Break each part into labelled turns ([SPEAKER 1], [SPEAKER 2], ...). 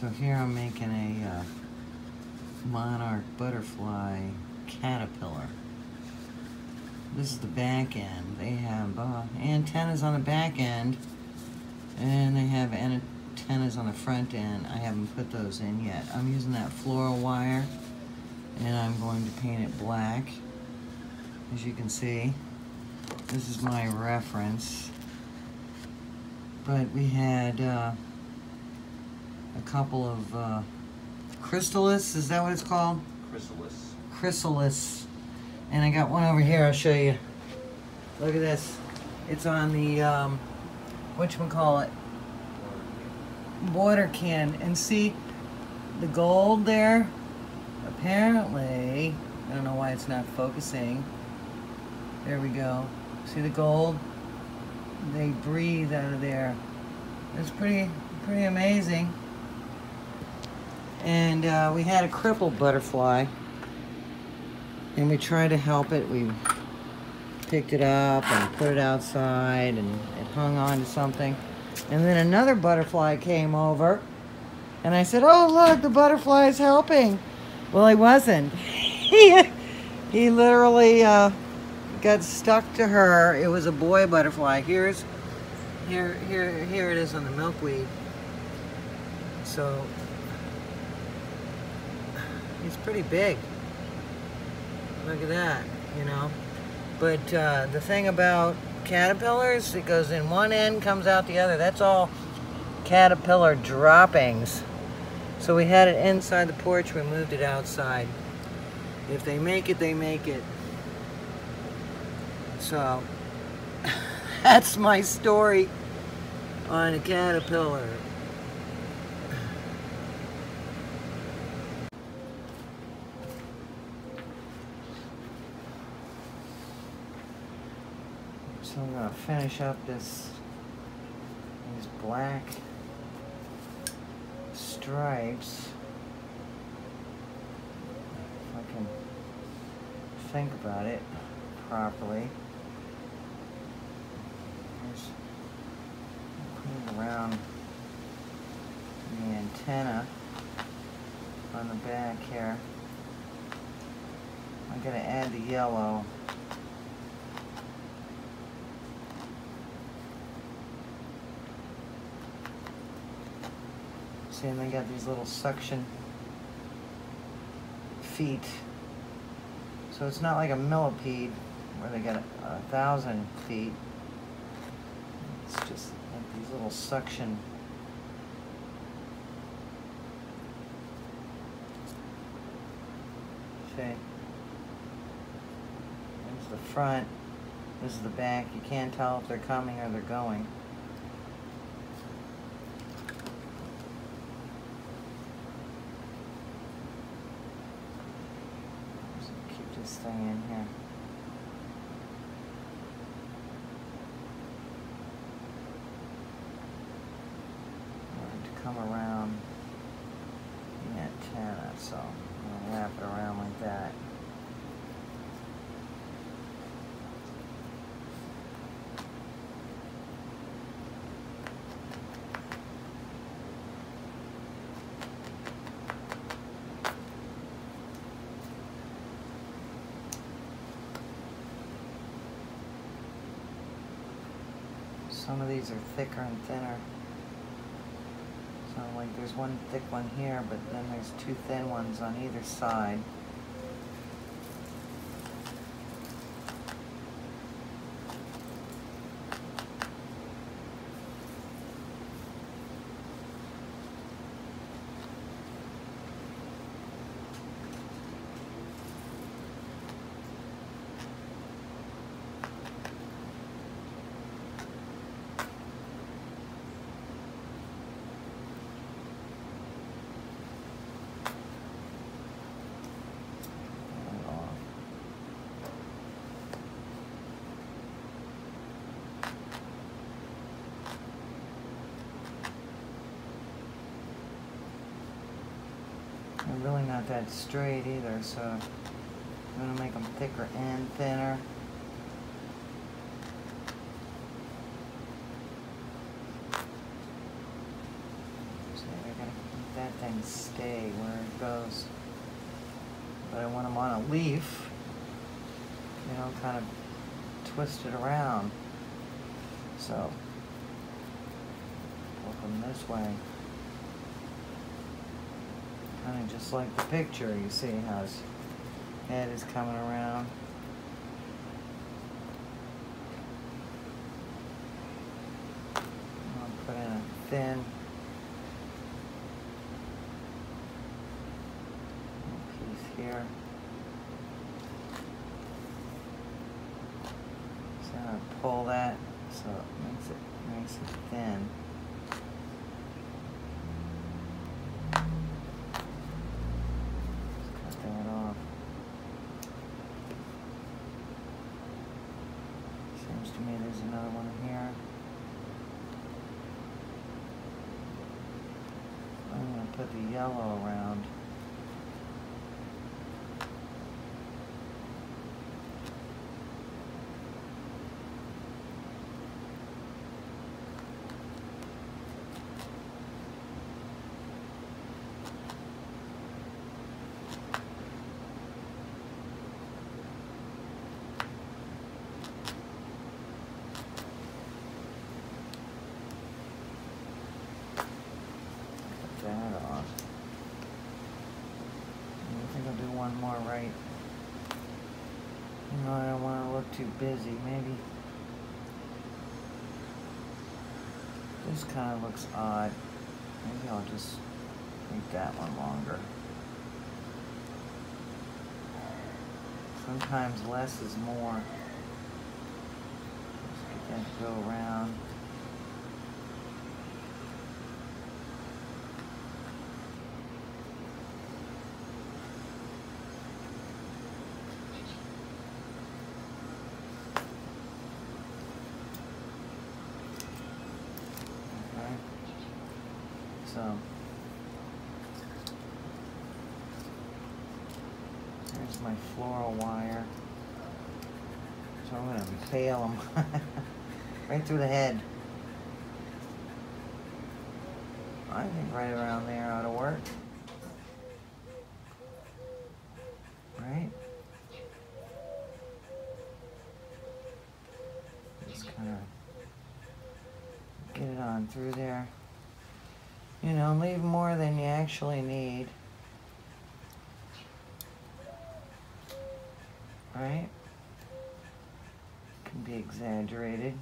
[SPEAKER 1] So here I'm making a uh, monarch butterfly caterpillar. This is the back end. They have uh, antennas on the back end and they have antennas on the front end. I haven't put those in yet. I'm using that floral wire and I'm going to paint it black. As you can see, this is my reference. But we had uh, a couple of uh, chrysalis, is that what it's called?
[SPEAKER 2] Chrysalis.
[SPEAKER 1] Chrysalis. And I got one over here, I'll show you. Look at this. It's on the, um, it? water can. And see the gold there? Apparently, I don't know why it's not focusing. There we go. See the gold? They breathe out of there. It's pretty, pretty amazing. And uh, we had a crippled butterfly. And we tried to help it. We picked it up and put it outside and it hung on to something. And then another butterfly came over. And I said, oh, look, the butterfly is helping. Well, he wasn't. he, he literally uh, got stuck to her. It was a boy butterfly. Here's, here, here, here it is on the milkweed. So, he's pretty big. Look at that, you know. But uh, the thing about caterpillars, it goes in one end, comes out the other. That's all caterpillar droppings. So we had it inside the porch, we moved it outside. If they make it, they make it. So, that's my story on a caterpillar. So I'm gonna finish up this, these black stripes. If I can think about it properly. Around the antenna on the back here. I'm gonna add the yellow. See, and they got these little suction feet. So it's not like a millipede where they got a, a thousand feet. It's just like these little suction. See? There's the front. This is the back. You can't tell if they're coming or they're going. Just keep thing in here. Going to come around the antenna, so I'm gonna wrap it around like that. Some of these are thicker and thinner. So like there's one thick one here, but then there's two thin ones on either side. and off. They're really not that straight either, so I'm gonna make them thicker and thinner. So they're gonna keep that thing stay where it goes. But I want them on a leaf, you know, kind of twist it around. So, flip them this way. Kind of just like the picture, you see how his head is coming around. I'll put in a thin piece here. So I pull that so it makes it nice and thin. Just cut that off. Seems to me there's another one here. I'm gonna put the yellow around. Cut that off. And I think I'll do one more right. You know, I don't want to look too busy. Maybe this kind of looks odd. Maybe I'll just make that one longer. Sometimes less is more. Just get that to go around. Okay. So there's my floral wire. So I'm gonna impale them right through the head. I think right around there ought to work. Right? Just kind of get it on through there. You know, leave more than you actually need. Right? Can be exaggerated.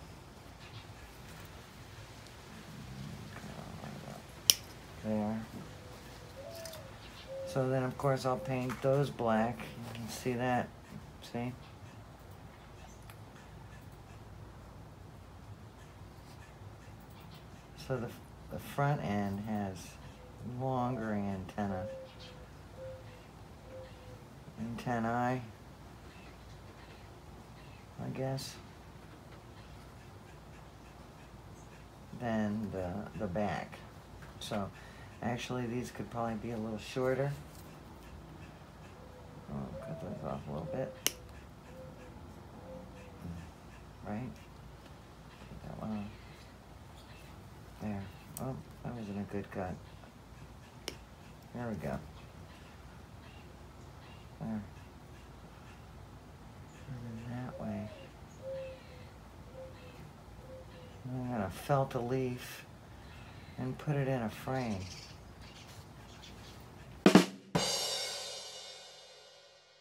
[SPEAKER 1] There. So then, of course, I'll paint those black. You can see that. See? So the, the front end has longer antenna. Antennae, I guess, than the, the back. So actually these could probably be a little shorter. I'll cut those off a little bit. Right? Take that one off. There. Oh, that wasn't a good cut. There we go. There. And then that way. I'm gonna felt a leaf and put it in a frame.